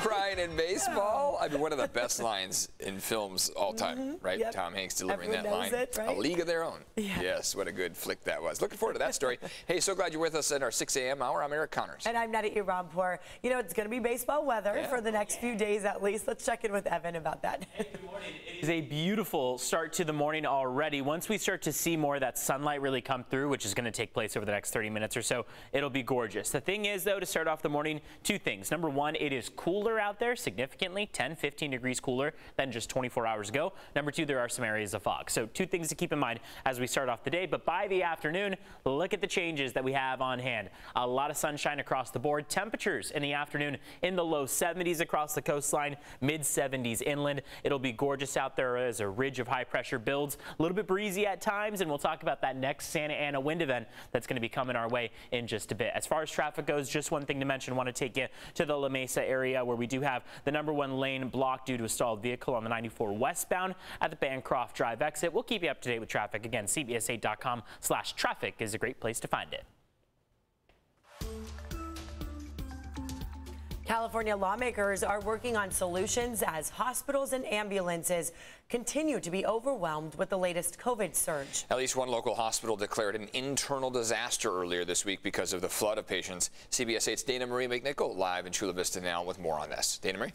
crying in baseball. I mean, one of the best lines in films all time, mm -hmm. right? Yep. Tom Hanks delivering Everyone that line. It, right? A League of Their Own. Yeah. Yes, what a good flick that was. Looking forward to that story. hey, so glad you're with us at our 6 a.m. hour. I'm Eric Connors. And I'm Neda Iranpour. You know, it's going to be baseball weather yeah. for the next few days at least. Let's check in with Evan about that. Hey, good morning. It is a beautiful start to the morning already. Once we start to see more of that sunlight really come through, which is going to take place over the next 30 minutes or so, it'll be gorgeous. The thing is, though, to start off the morning, two things. Number one, it is cooler out there significantly, 10, 15 degrees cooler than just 24 hours ago. Number two, there are some areas of fog. So two things to keep in mind as we start off the day. But by the afternoon, look at the changes that we have on hand. A lot of sunshine across the board. Temperatures in the afternoon in the low 70s across the coastline, mid 70s inland. It'll be gorgeous out there as a ridge of high pressure builds. A little bit breezy at times, and we'll talk about that next Santa Ana wind event that's going to be coming our way in just a bit. As far as traffic goes, just one thing to mention, want to take you to the La Mesa area where we do have the number one lane blocked due to a stalled vehicle on the 94 westbound at the Bancroft Drive exit. We'll keep you up to date with traffic. Again, CBS8.com slash traffic is a great place to find it. California lawmakers are working on solutions as hospitals and ambulances continue to be overwhelmed with the latest COVID surge. At least one local hospital declared an internal disaster earlier this week because of the flood of patients. CBS 8's Dana Marie McNichol live in Chula Vista now with more on this. Dana Marie?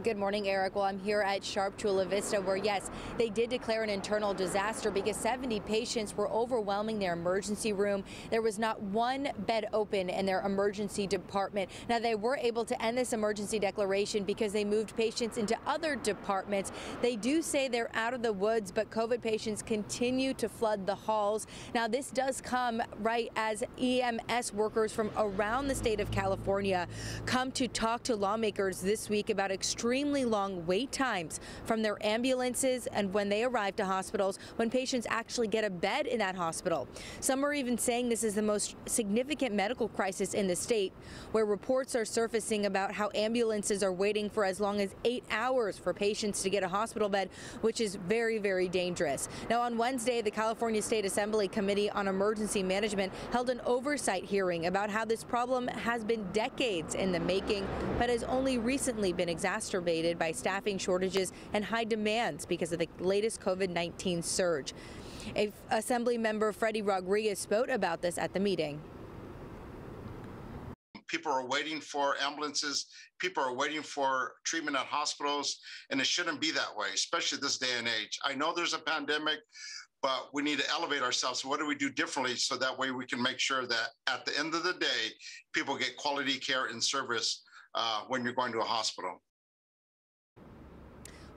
Good morning, Eric. Well, I'm here at Sharp Chula Vista where, yes, they did declare an internal disaster because 70 patients were overwhelming their emergency room. There was not one bed open in their emergency department. Now, they were able to end this emergency declaration because they moved patients into other departments. They do say they're out of the woods, but COVID patients continue to flood the halls. Now, this does come right as EMS workers from around the state of California come to talk to lawmakers this week about extreme extremely long wait times from their ambulances and when they arrive to hospitals when patients actually get a bed in that hospital. Some are even saying this is the most significant medical crisis in the state, where reports are surfacing about how ambulances are waiting for as long as eight hours for patients to get a hospital bed, which is very, very dangerous. Now, on Wednesday, the California State Assembly Committee on Emergency Management held an oversight hearing about how this problem has been decades in the making, but has only recently been exacerbated exacerbated by staffing shortages and high demands because of the latest COVID-19 surge. A Assembly member Freddie Rodriguez spoke about this at the meeting. People are waiting for ambulances. People are waiting for treatment at hospitals, and it shouldn't be that way, especially this day and age. I know there's a pandemic, but we need to elevate ourselves. What do we do differently so that way we can make sure that at the end of the day, people get quality care and service uh, when you're going to a hospital?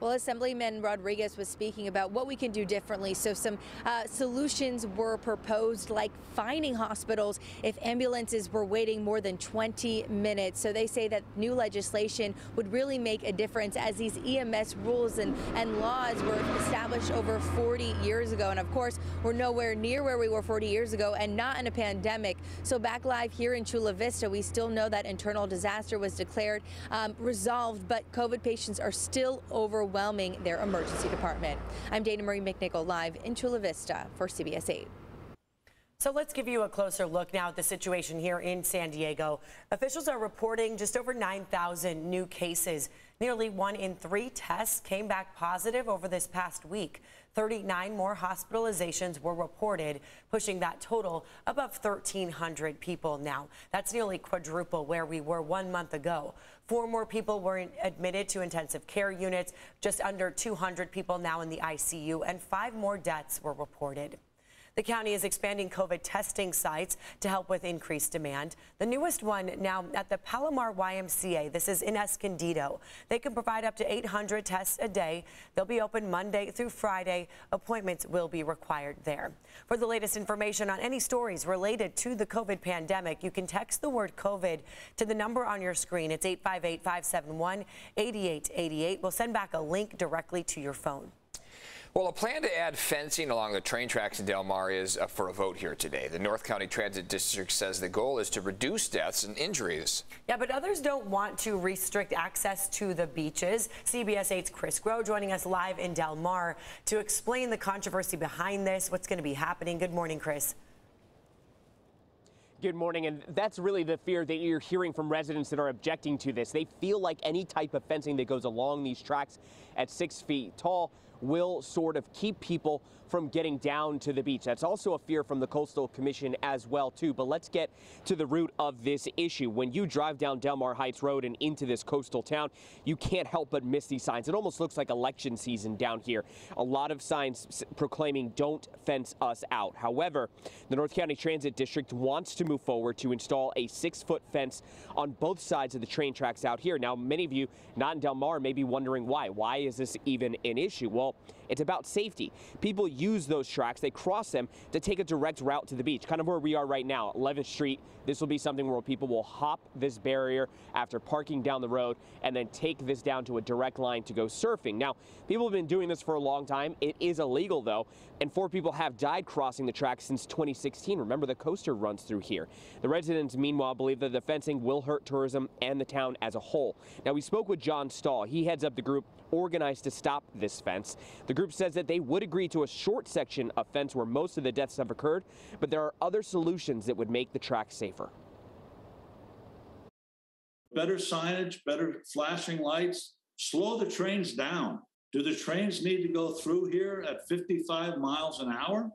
Well, Assemblyman Rodriguez was speaking about what we can do differently. So some uh, solutions were proposed, like fining hospitals if ambulances were waiting more than 20 minutes. So they say that new legislation would really make a difference as these EMS rules and, and laws were established over 40 years ago. And of course, we're nowhere near where we were 40 years ago and not in a pandemic. So back live here in Chula Vista, we still know that internal disaster was declared um, resolved, but COVID patients are still over overwhelming their emergency department. I'm Dana Marie McNichol live in Chula Vista for CBS 8. So let's give you a closer look now at the situation here in San Diego. Officials are reporting just over 9,000 new cases. Nearly one in three tests came back positive over this past week. 39 more hospitalizations were reported, pushing that total above 1,300 people now. That's nearly quadruple where we were one month ago. Four more people were admitted to intensive care units, just under 200 people now in the ICU, and five more deaths were reported. The county is expanding COVID testing sites to help with increased demand. The newest one now at the Palomar YMCA. This is in Escondido. They can provide up to 800 tests a day. They'll be open Monday through Friday. Appointments will be required there. For the latest information on any stories related to the COVID pandemic, you can text the word COVID to the number on your screen. It's 858 571 8888. We'll send back a link directly to your phone. Well, a plan to add fencing along the train tracks in Del Mar is up for a vote here today. The North County Transit District says the goal is to reduce deaths and injuries. Yeah, but others don't want to restrict access to the beaches. CBS 8's Chris Grow joining us live in Del Mar to explain the controversy behind this, what's going to be happening. Good morning, Chris. Good morning. And that's really the fear that you're hearing from residents that are objecting to this. They feel like any type of fencing that goes along these tracks at six feet tall will sort of keep people from getting down to the beach. That's also a fear from the Coastal Commission as well too. But let's get to the root of this issue. When you drive down Del Mar Heights Road and into this coastal town, you can't help but miss these signs. It almost looks like election season down here. A lot of signs proclaiming don't fence us out. However, the North County Transit District wants to move forward to install a six foot fence on both sides of the train tracks out here. Now, many of you not in Del Mar may be wondering why. Why is this even an issue? Well, it's about safety. People use those tracks, they cross them to take a direct route to the beach, kind of where we are right now, 11th Street. This will be something where people will hop this barrier after parking down the road and then take this down to a direct line to go surfing. Now, people have been doing this for a long time. It is illegal though, and four people have died crossing the track since 2016. Remember, the coaster runs through here. The residents, meanwhile, believe that the fencing will hurt tourism and the town as a whole. Now, we spoke with John Stahl. He heads up the group organized to stop this fence. The group says that they would agree to a short section of fence where most of the deaths have occurred, but there are other solutions that would make the track safer. Better signage, better flashing lights, slow the trains down. Do the trains need to go through here at 55 miles an hour?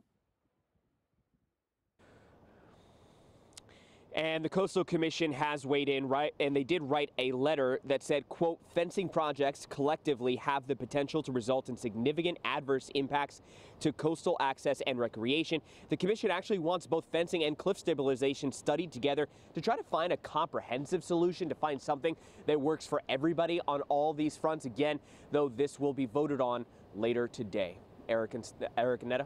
And the Coastal Commission has weighed in, right? And they did write a letter that said, quote, fencing projects collectively have the potential to result in significant adverse impacts to coastal access and recreation. The commission actually wants both fencing and cliff stabilization studied together to try to find a comprehensive solution, to find something that works for everybody on all these fronts. Again, though, this will be voted on later today. Eric and Eric Netta.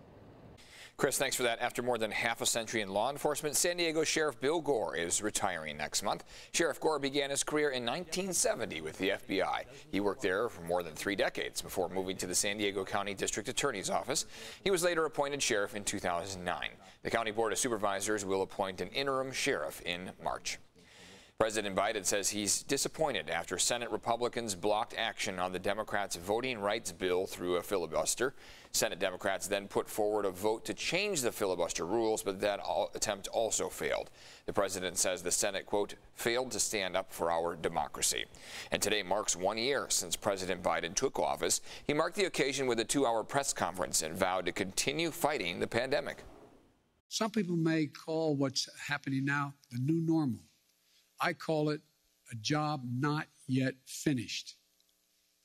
Chris, thanks for that. After more than half a century in law enforcement, San Diego Sheriff Bill Gore is retiring next month. Sheriff Gore began his career in 1970 with the FBI. He worked there for more than three decades before moving to the San Diego County District Attorney's Office. He was later appointed sheriff in 2009. The County Board of Supervisors will appoint an interim sheriff in March. President Biden says he's disappointed after Senate Republicans blocked action on the Democrats' voting rights bill through a filibuster. Senate Democrats then put forward a vote to change the filibuster rules, but that attempt also failed. The president says the Senate, quote, failed to stand up for our democracy. And today marks one year since President Biden took office. He marked the occasion with a two-hour press conference and vowed to continue fighting the pandemic. Some people may call what's happening now the new normal. I call it a job not yet finished.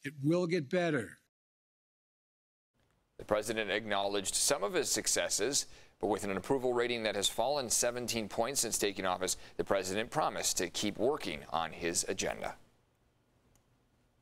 It will get better. The president acknowledged some of his successes, but with an approval rating that has fallen 17 points since taking office, the president promised to keep working on his agenda.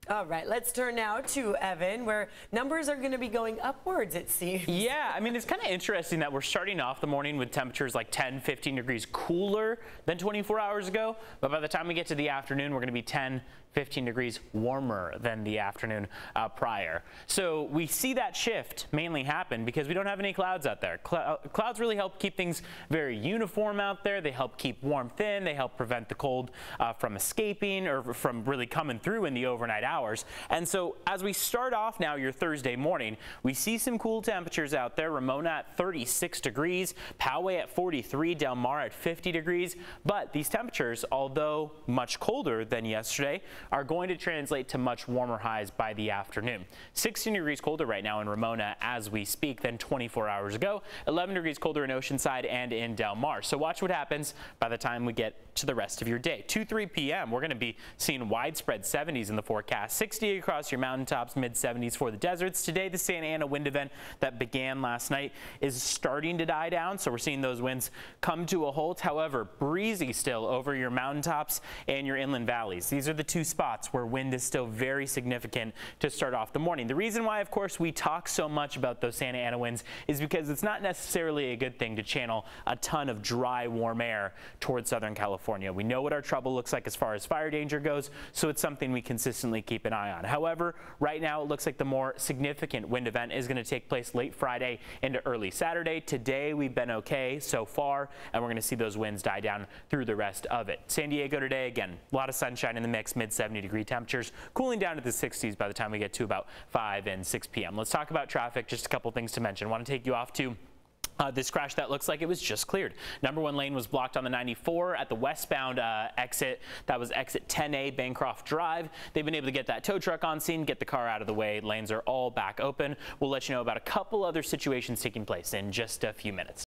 All right, let's turn now to Evan, where numbers are going to be going upwards, it seems. Yeah, I mean, it's kind of interesting that we're starting off the morning with temperatures like 10, 15 degrees cooler than 24 hours ago. But by the time we get to the afternoon, we're going to be 10, 15 degrees warmer than the afternoon uh, prior. So we see that shift mainly happen because we don't have any clouds out there. Cl clouds really help keep things very uniform out there. They help keep warmth in. They help prevent the cold uh, from escaping or from really coming through in the overnight hours. And so as we start off now your Thursday morning, we see some cool temperatures out there. Ramona at 36 degrees, Poway at 43, Del Mar at 50 degrees. But these temperatures, although much colder than yesterday, are going to translate to much warmer highs by the afternoon. 16 degrees colder right now in Ramona as we speak than 24 hours ago. 11 degrees colder in Oceanside and in Del Mar. So watch what happens by the time we get to the rest of your day. 2, 3 p.m. We're going to be seeing widespread 70s in the forecast. Uh, 60 across your mountaintops, mid 70s for the deserts. Today, the Santa Ana wind event that began last night is starting to die down. So we're seeing those winds come to a halt. However, breezy still over your mountaintops and your inland valleys. These are the two spots where wind is still very significant to start off the morning. The reason why, of course, we talk so much about those Santa Ana winds is because it's not necessarily a good thing to channel a ton of dry, warm air towards Southern California. We know what our trouble looks like as far as fire danger goes, so it's something we consistently keep an eye on. However, right now it looks like the more significant wind event is going to take place late Friday into early Saturday. Today we've been okay so far, and we're going to see those winds die down through the rest of it. San Diego today, again, a lot of sunshine in the mix, mid 70 degree temperatures, cooling down to the 60s by the time we get to about 5 and 6 p.m. Let's talk about traffic. Just a couple things to mention. I want to take you off to uh, this crash that looks like it was just cleared. Number one lane was blocked on the 94 at the westbound uh, exit. That was exit 10A Bancroft Drive. They've been able to get that tow truck on scene, get the car out of the way. Lanes are all back open. We'll let you know about a couple other situations taking place in just a few minutes.